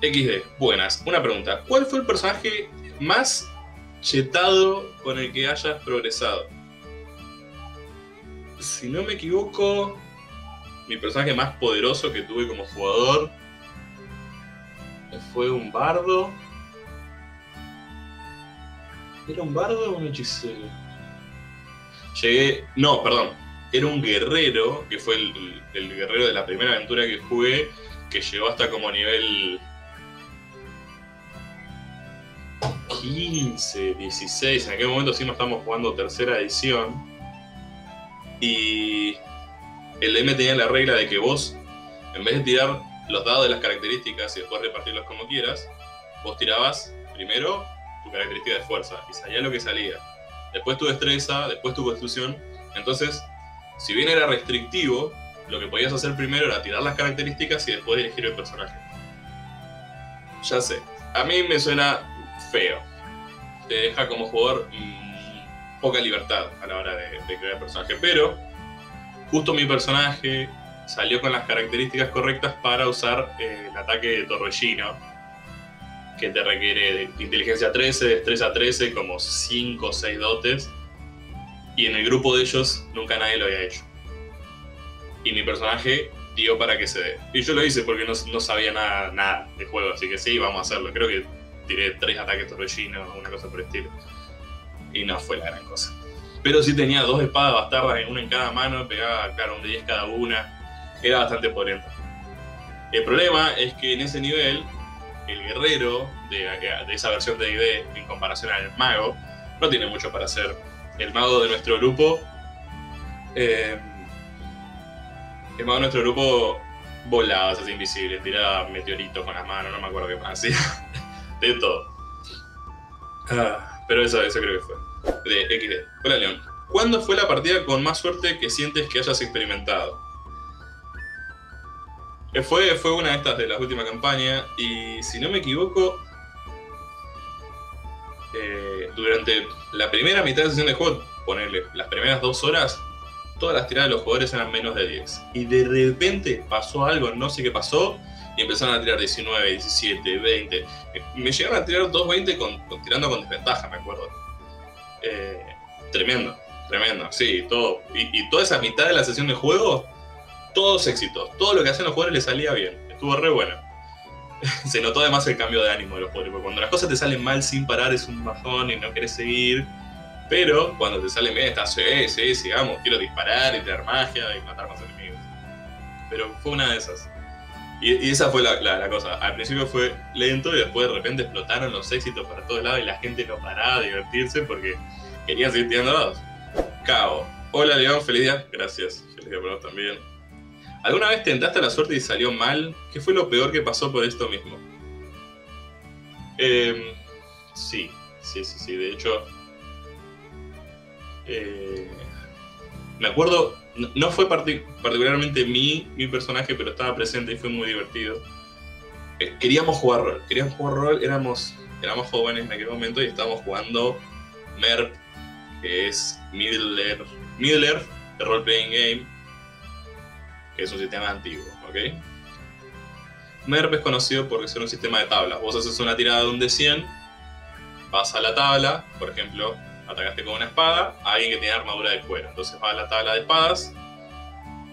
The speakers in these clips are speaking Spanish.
XD, buenas. Una pregunta. ¿Cuál fue el personaje más chetado con el que hayas progresado? Si no me equivoco, mi personaje más poderoso que tuve como jugador fue un bardo. ¿Era un bardo o un hechicero? Llegué. No, perdón. Era un guerrero, que fue el, el guerrero de la primera aventura que jugué, que llegó hasta como nivel 15, 16. En aquel momento sí no estamos jugando tercera edición. Y el DM tenía la regla de que vos, en vez de tirar los dados de las características y después repartirlos como quieras, vos tirabas primero tu característica de fuerza y salía lo que salía. Después tu destreza, después tu constitución. Entonces, si bien era restrictivo, lo que podías hacer primero era tirar las características y después elegir el personaje. Ya sé, a mí me suena feo. Te deja como jugador mmm, poca libertad a la hora de, crear personaje. Pero justo mi personaje salió con las características correctas para usar eh, el ataque de Torbellino, que te requiere de inteligencia 13, destreza 13, como 5 o 6 dotes. Y en el grupo de ellos nunca nadie lo había hecho. Y mi personaje dio para que se dé. Y yo lo hice porque no, no sabía nada, nada de juego, así que sí, vamos a hacerlo. Creo que tiré 3 ataques Torbellino o una cosa por el estilo. Y no fue la gran cosa. Pero sí tenía dos espadas bastardas, una en cada mano, pegaba, claro, un de 10 cada una. Era bastante potente. El problema es que en ese nivel, el guerrero de, de esa versión de ID en comparación al mago, no tiene mucho para hacer. El mago de nuestro grupo. Eh, el mago de nuestro grupo volaba, se hacía invisible, tiraba meteoritos con las manos, no me acuerdo qué más hacía. De todo. Ah, pero eso, eso creo que fue de XD. Hola León. ¿Cuándo fue la partida con más suerte que sientes que hayas experimentado? Eh, fue, fue una de estas de la última campaña y si no me equivoco, eh, durante la primera mitad de sesión de juego, ponerle las primeras dos horas, todas las tiradas de los jugadores eran menos de 10. Y de repente pasó algo, no sé qué pasó, y empezaron a tirar 19, 17, 20. Me llegaron a tirar 220 con, con, tirando con desventaja, me acuerdo. Eh, tremendo, tremendo, sí, todo. Y, y, toda esa mitad de la sesión de juego, todos éxitos. Todo lo que hacían los jugadores les salía bien. Estuvo re bueno. Se notó además el cambio de ánimo de los jugadores, porque cuando las cosas te salen mal sin parar es un bajón y no querés seguir. Pero cuando te salen bien estás, sí, sí, sigamos, quiero disparar y tirar magia y matar más enemigos. Pero fue una de esas. Y, esa fue la, cosa. Al principio fue lento y después de repente explotaron los éxitos para todos lados y la gente no paraba de divertirse porque querían seguir tirando dados. Cabo. Hola León, feliz día. Gracias. Feliz día para vos también. ¿Alguna vez tentaste la suerte y salió mal? ¿Qué fue lo peor que pasó por esto mismo? Eh, sí, sí, sí, sí. De hecho, eh, me acuerdo no fue partic particularmente mi, mi personaje, pero estaba presente y fue muy divertido. Eh, queríamos jugar rol, queríamos jugar rol, éramos, éramos jóvenes en aquel momento y estábamos jugando MERP, que es Middle Earth, Middle Earth Role Playing Game, que es un sistema antiguo, ¿ok? MERP es conocido por ser un sistema de tablas. Vos haces una tirada de un de 100, vas a la tabla, por ejemplo, atacaste con una espada a alguien que tiene armadura de cuero. Entonces vas a la tabla de espadas,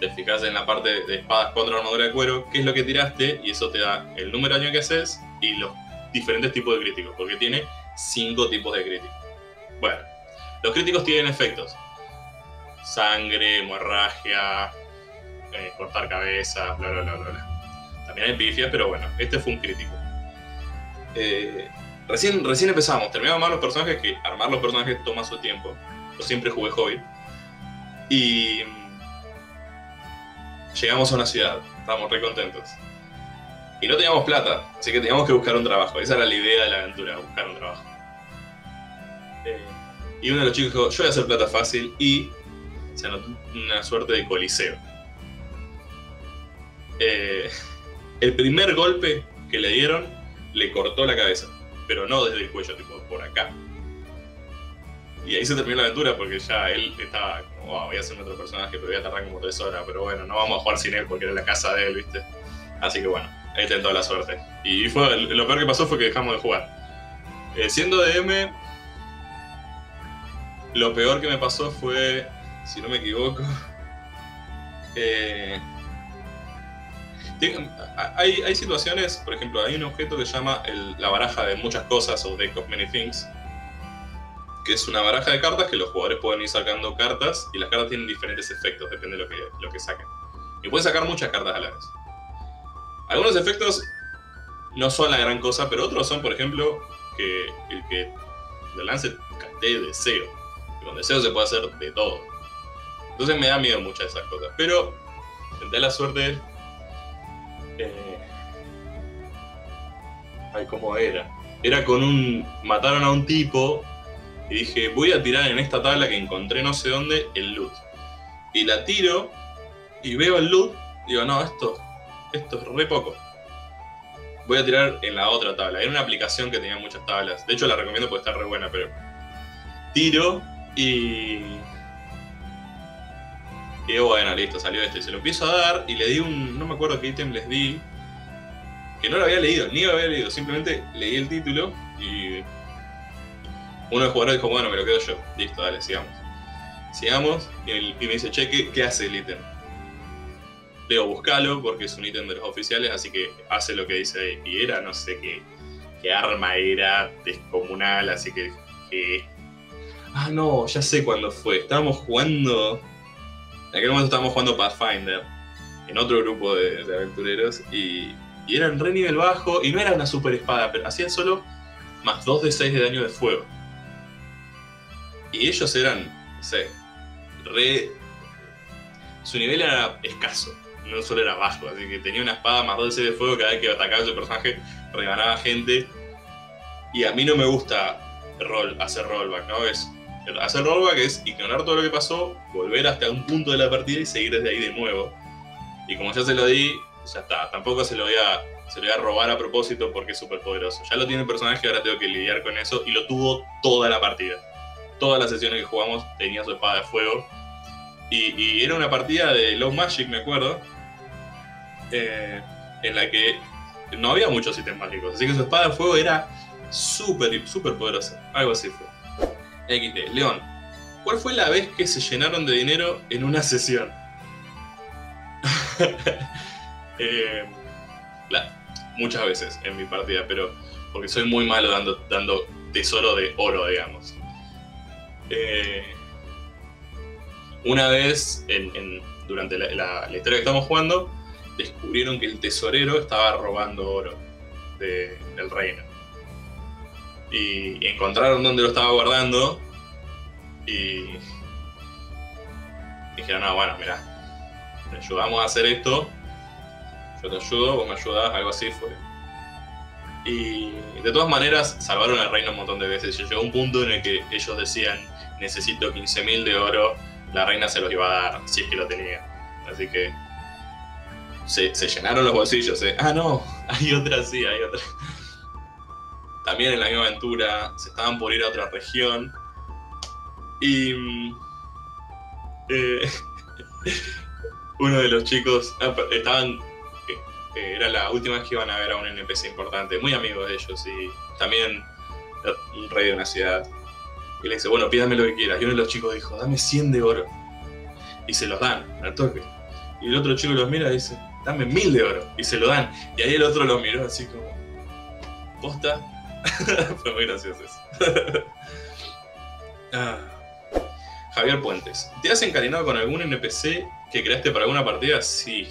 te fijas en la parte de espadas contra armadura de cuero, qué es lo que tiraste, y eso te da el número de daño que haces y los diferentes tipos de críticos, porque tiene cinco tipos de críticos. Bueno, los críticos tienen efectos. Sangre, hemorragia, eh, cortar cabezas, bla, bla, bla, bla. También hay pifias, pero bueno, este fue un crítico. Eh, Recién, recién empezamos, terminamos armar los personajes, que armar los personajes toma su tiempo. Yo siempre jugué Hobbit. Y llegamos a una ciudad, estábamos re contentos. Y no teníamos plata, así que teníamos que buscar un trabajo. Esa era la idea de la aventura, buscar un trabajo. Eh, y uno de los chicos dijo, yo voy a hacer plata fácil y se anotó una suerte de coliseo. Eh, el primer golpe que le dieron le cortó la cabeza pero no desde el cuello, tipo por acá. Y ahí se terminó la aventura porque ya él estaba como, wow, voy a hacer otro personaje, pero voy a tardar como tres horas, pero bueno, no vamos a jugar sin él porque era la casa de él, ¿viste? Así que bueno, ahí tentó la suerte. Y fue, lo peor que pasó fue que dejamos de jugar. Eh, siendo DM, lo peor que me pasó fue, si no me equivoco, eh, hay, hay, situaciones, por ejemplo, hay un objeto que se llama la baraja de muchas cosas o Deck of Many Things, que es una baraja de cartas que los jugadores pueden ir sacando cartas y las cartas tienen diferentes efectos, depende de lo que, lo que saquen. Y pueden sacar muchas cartas a la vez. Algunos efectos no son la gran cosa, pero otros son, por ejemplo, que el que le lance cantee deseo. Y con deseo se puede hacer de todo. Entonces me da miedo muchas de esas cosas. Pero intenté la suerte. Eh... Ay, ¿cómo era? Era con un. Mataron a un tipo. Y dije, voy a tirar en esta tabla que encontré no sé dónde el loot. Y la tiro. Y veo el loot. Digo, no, esto, esto es re poco voy a tirar en la otra tabla. Era una aplicación que tenía muchas tablas. De hecho, la recomiendo porque está re buena, pero. Tiro y. Y bueno, listo, salió este. Se lo empiezo a dar y le di un. No me acuerdo qué ítem les di. Que no lo había leído, ni lo había leído. Simplemente leí el título y. Uno de los jugadores dijo, bueno, me lo quedo yo. Listo, dale, sigamos. Sigamos y, me dice, che, ¿qué, ¿qué hace el ítem? Leo, buscalo porque es un ítem de los oficiales, así que hace lo que dice ahí. Y era, no sé qué, qué arma era descomunal, así que, Ah, no, ya sé cuándo fue. Estábamos jugando. En aquel momento estábamos jugando Pathfinder en otro grupo de, aventureros y, eran re nivel bajo y no era una super espada, pero hacían solo más 2 de 6 de daño de fuego. Y ellos eran, no sé, re. Su nivel era escaso no solo era bajo, así que tenía una espada más 12 de fuego cada vez que atacaba a su personaje, reganaba gente. Y a mí no me gusta rol, hacer rollback, ¿no? Es, hacer rollback es ignorar todo lo que pasó, volver hasta un punto de la partida y seguir desde ahí de nuevo. Y como ya se lo di, ya está. Tampoco se lo voy a, se lo voy a robar a propósito porque es súper poderoso. Ya lo tiene el personaje, ahora tengo que lidiar con eso. Y lo tuvo toda la partida. Todas las sesiones que jugamos tenía su espada de fuego. Y, era una partida de Low Magic, me acuerdo, eh, en la que no había muchos ítems mágicos, así que su espada de fuego era súper, súper poderosa. Algo así fue. León, ¿cuál fue la vez que se llenaron de dinero en una sesión? Eh, muchas veces en mi partida, pero porque soy muy malo dando, dando tesoro de oro, digamos. Eh, una vez, durante la, historia que estamos jugando, descubrieron que el tesorero estaba robando oro del reino. Y, encontraron dónde lo estaba guardando y dijeron, no, bueno, mira, te ayudamos a hacer esto, yo te ayudo, vos me ayudas, algo así fue. Y de todas maneras salvaron el reino un montón de veces. Llegó un punto en el que ellos decían, necesito 15.000 de oro, la reina se los iba a dar, si es que lo tenía. Así que se, llenaron los bolsillos. ¿eh? Ah, no, hay otra, sí, hay otra. También en la misma aventura se estaban por ir a otra región. Y. Mm, eh, uno de los chicos. Ah, estaban. Eh, era la última vez que iban a ver a un NPC importante, muy amigos de ellos y también un rey de una ciudad. Y le dice, bueno, pídame lo que quieras. Y uno de los chicos dijo, dame 100 de oro. Y se los dan, al toque. Y el otro chico los mira y dice, dame mil de oro. Y se lo dan. Y ahí el otro lo miró así como, ¿posta? Fue muy gracioso. Ah. Javier Puentes, ¿te has encariñado con algún NPC que creaste para alguna partida? Sí,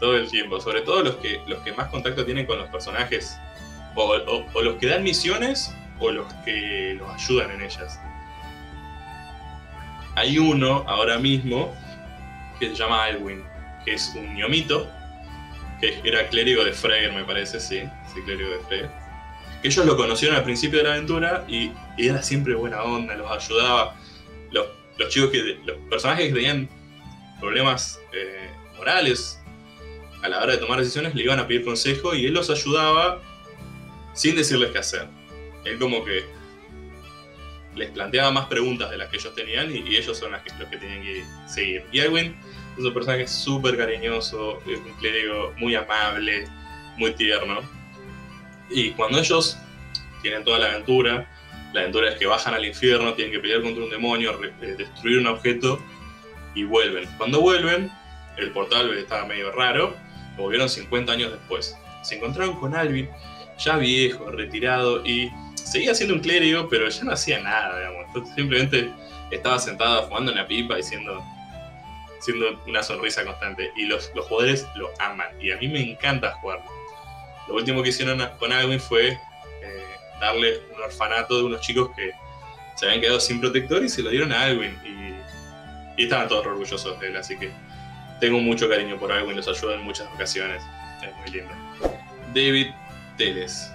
todo el tiempo. Sobre todo los que, los que más contacto tienen con los personajes. O, los que dan misiones o los que los ayudan en ellas. Hay uno ahora mismo que se llama Alwyn que es un ñomito, que era clérigo de Freyr, me parece, sí, sí, clérigo de Freyr. Que ellos lo conocieron al principio de la aventura y, era siempre buena onda, los ayudaba. Los, chicos que, los personajes que tenían problemas eh, morales a la hora de tomar decisiones le iban a pedir consejo y él los ayudaba sin decirles qué hacer. Él como que les planteaba más preguntas de las que ellos tenían y, ellos son los que tenían que seguir. Y Edwin es un personaje súper cariñoso, un clérigo muy amable, muy tierno. Y cuando ellos tienen toda la aventura, la aventura es que bajan al infierno, tienen que pelear contra un demonio, eh, destruir un objeto y vuelven. Cuando vuelven, el portal estaba medio raro, volvieron 50 años después. Se encontraron con Alvin, ya viejo, retirado, y seguía siendo un clérigo, pero ya no hacía nada, digamos. simplemente estaba sentado fumando una pipa y siendo, una sonrisa constante. Y los, los jugadores lo aman, y a mí me encanta jugarlo. Lo último que hicieron con Alvin fue eh, darle un orfanato de unos chicos que se habían quedado sin protector y se lo dieron a Alvin. Y, y estaban todos orgullosos de él, así que tengo mucho cariño por Alvin, los ayuda en muchas ocasiones. Es muy lindo. David Teles.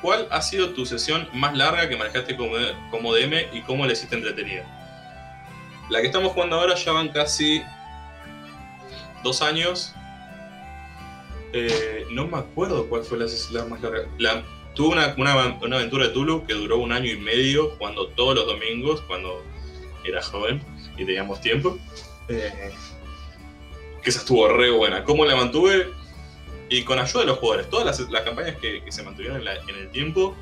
¿Cuál ha sido tu sesión más larga que manejaste como, como DM y cómo la hiciste entretenida? La que estamos jugando ahora ya van casi dos años. Eh, no me acuerdo cuál fue la más larga. tuve una, una, aventura de Tulu que duró un año y medio, jugando todos los domingos, cuando era joven y teníamos tiempo. Eh, que esa estuvo re buena. ¿Cómo la mantuve? Y con ayuda de los jugadores. Todas las, campañas que, se mantuvieron en, el tiempo,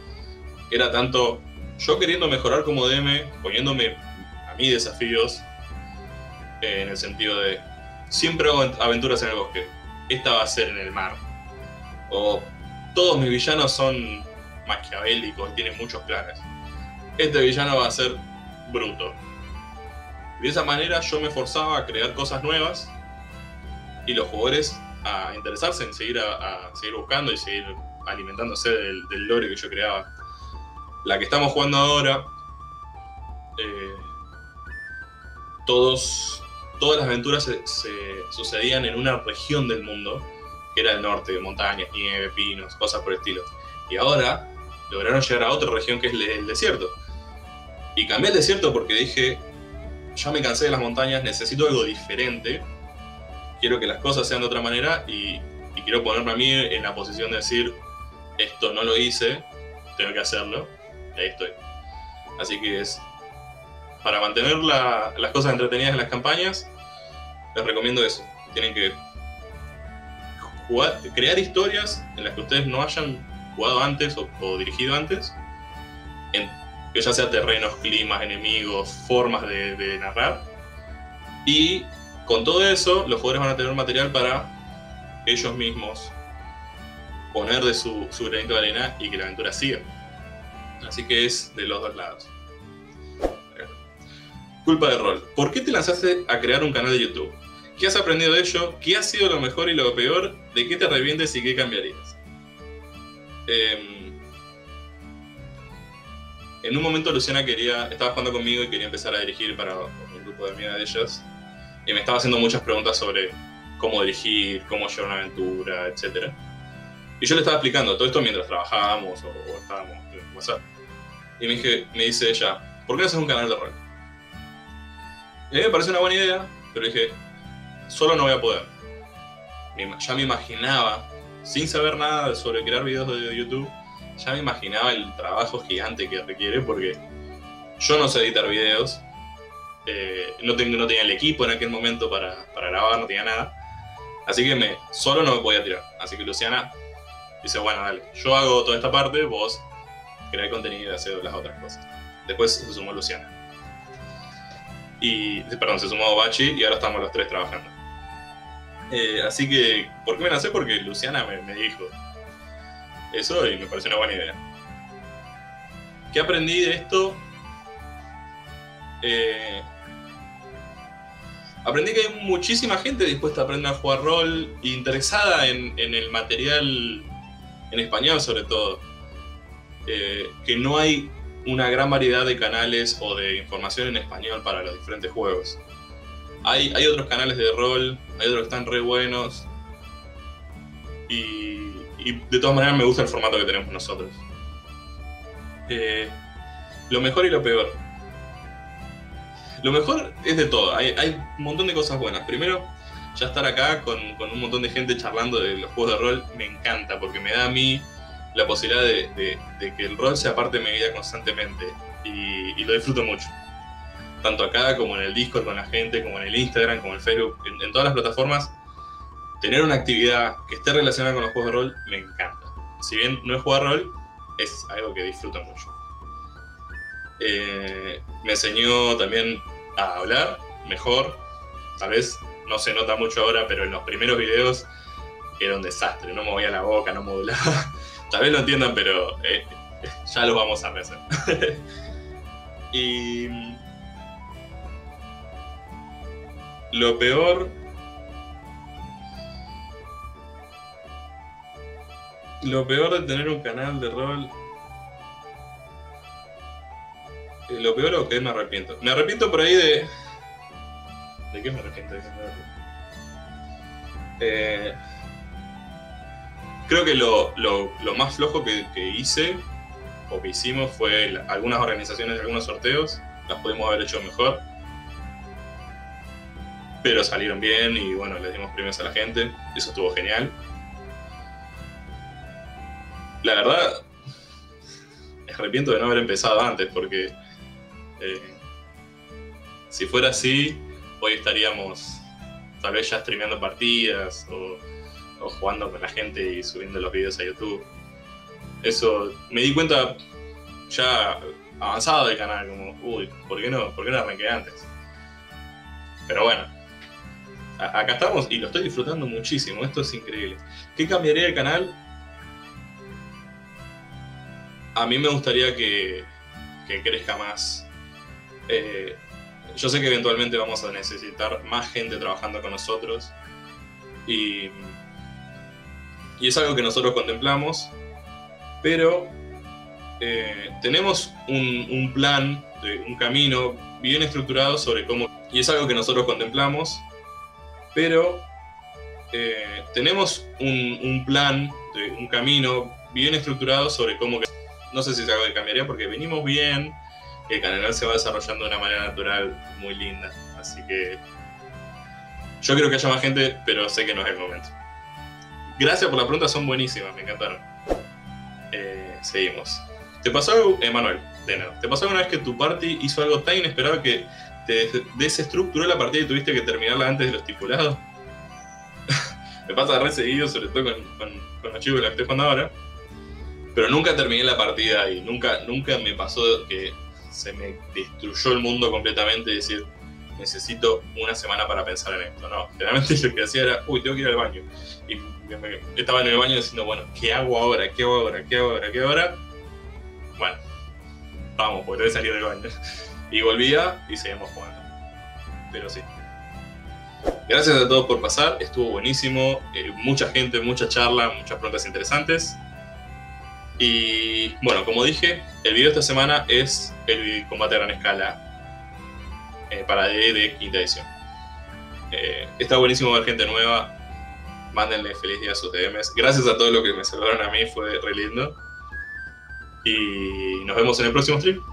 era tanto yo queriendo mejorar como DM, poniéndome a mí desafíos, eh, en el sentido de, siempre hago aventuras en el bosque, esta va a ser en el mar. O todos mis villanos son maquiavélicos tienen muchos planes. Este villano va a ser bruto. De esa manera yo me forzaba a crear cosas nuevas y los jugadores a interesarse en seguir, a, seguir buscando y seguir alimentándose del, del, lore que yo creaba. La que estamos jugando ahora, eh, todos, todas las aventuras se, sucedían en una región del mundo, que era el norte, montañas, nieve, pinos, cosas por el estilo. Y ahora lograron llegar a otra región que es el desierto. Y cambié el desierto porque dije, ya me cansé de las montañas, necesito algo diferente quiero que las cosas sean de otra manera y, quiero ponerme a mí en la posición de decir, esto no lo hice, tengo que hacerlo, ahí estoy. Así que es, para mantener las cosas entretenidas en las campañas, les recomiendo eso. Tienen que crear historias en las que ustedes no hayan jugado antes o, dirigido antes, que ya sea terrenos, climas, enemigos, formas de, de narrar, y con todo eso, los jugadores van a tener material para ellos mismos poner de su, su granito de arena y que la aventura siga. Así que es de los dos lados. Culpa de rol. ¿Por qué te lanzaste a crear un canal de YouTube? ¿Qué has aprendido de ello? ¿Qué ha sido lo mejor y lo peor? ¿De qué te arrepientes y qué cambiarías? Em, en un momento Luciana quería, estaba jugando conmigo y quería empezar a dirigir para un grupo de amigas de ellas y me estaba haciendo muchas preguntas sobre cómo dirigir, cómo llevar una aventura, etc. Y yo le estaba explicando todo esto mientras trabajábamos o, estábamos en WhatsApp. Y me, dije, me dice ella, ¿por qué no haces un canal de rol? Y a mí me parece una buena idea, pero dije, solo no voy a poder. Ya me imaginaba, sin saber nada sobre crear videos de YouTube, ya me imaginaba el trabajo gigante que requiere porque yo no sé editar videos, eh, no, no, tenía el equipo en aquel momento para, para, grabar, no tenía nada. Así que me, solo no me podía tirar. Así que Luciana dice, bueno, dale, yo hago toda esta parte, vos crear contenido y hacer las otras cosas. Después se sumó Luciana. Y, perdón, se sumó Bachi y ahora estamos los tres trabajando. Eh, así que, ¿por qué me lancé? Porque Luciana me, dijo eso y me pareció una buena idea. ¿Qué aprendí de esto? Eh, aprendí que hay muchísima gente dispuesta a aprender a jugar rol, interesada en, el material en español sobre todo. Eh, que no hay una gran variedad de canales o de información en español para los diferentes juegos. Hay, hay otros canales de rol, hay otros que están re buenos. Y, de todas maneras me gusta el formato que tenemos nosotros. Eh, lo mejor y lo peor. Lo mejor es de todo, hay, un montón de cosas buenas. Primero, ya estar acá con, un montón de gente charlando de los juegos de rol me encanta, porque me da a mí la posibilidad de, que el rol sea parte de mi vida constantemente y, lo disfruto mucho. Tanto acá como en el Discord con la gente, como en el Instagram, como en el Facebook, en, todas las plataformas, tener una actividad que esté relacionada con los juegos de rol me encanta. Si bien no es jugar rol, es algo que disfruto mucho. Eh, me enseñó también a hablar mejor. Tal vez no se nota mucho ahora, pero en los primeros videos era un desastre. No movía la boca, no modulaba. Tal vez lo entiendan, pero eh, ya lo vamos a hacer. y lo peor Lo peor de tener un canal de rol. Eh, lo peor o que me arrepiento. Me arrepiento por ahí de. ¿De qué me arrepiento? Eh, creo que lo, más flojo que, hice o que hicimos fue algunas organizaciones, algunos sorteos. Las pudimos haber hecho mejor. Pero salieron bien y bueno, les dimos premios a la gente. Eso estuvo genial la verdad, me arrepiento de no haber empezado antes, porque eh, si fuera así, hoy estaríamos tal vez ya streameando partidas o, jugando con la gente y subiendo los videos a YouTube. Eso me di cuenta ya avanzado del canal, como, uy, ¿por qué no? ¿Por qué no arranqué antes? Pero bueno, acá estamos y lo estoy disfrutando muchísimo, esto es increíble. ¿Qué cambiaría el canal? a mí me gustaría que, crezca más. Eh, yo sé que eventualmente vamos a necesitar más gente trabajando con nosotros y, y es algo que nosotros contemplamos, pero eh, tenemos un, plan, un camino bien estructurado sobre cómo... Y es algo que nosotros contemplamos, pero eh, tenemos un, plan, un camino bien estructurado sobre cómo no sé si que cambiaría porque venimos bien el canal se va desarrollando de una manera natural muy linda. Así que yo creo que haya más gente, pero sé que no es el momento. Gracias por la pregunta, son buenísimas, me encantaron. Eh, seguimos. ¿Te pasó algo, Emanuel? ¿Te pasó alguna vez que tu party hizo algo tan inesperado que te desestructuró la partida y tuviste que terminarla antes de lo estipulado? me pasa re seguido, sobre todo con, con, los chicos que la estoy jugando ahora pero nunca terminé la partida y nunca, nunca me pasó que se me destruyó el mundo completamente y decir, necesito una semana para pensar en esto. No, generalmente lo que hacía era, uy, tengo que ir al baño. Y estaba en el baño diciendo, bueno, ¿qué hago ahora? ¿Qué hago ahora? ¿Qué hago ahora? ¿Qué hago ahora? Bueno, vamos, pues tengo salir del baño. Y volvía y seguíamos jugando. Pero sí. Gracias a todos por pasar, estuvo buenísimo. Eh, mucha gente, mucha charla, muchas preguntas interesantes. Y bueno, como dije, el video de esta semana es el combate a gran escala eh, para D de quinta edición. Eh, está buenísimo ver gente nueva. Mándenle feliz día a sus DMs. Gracias a todos los que me saludaron a mí, fue re lindo. Y nos vemos en el próximo stream.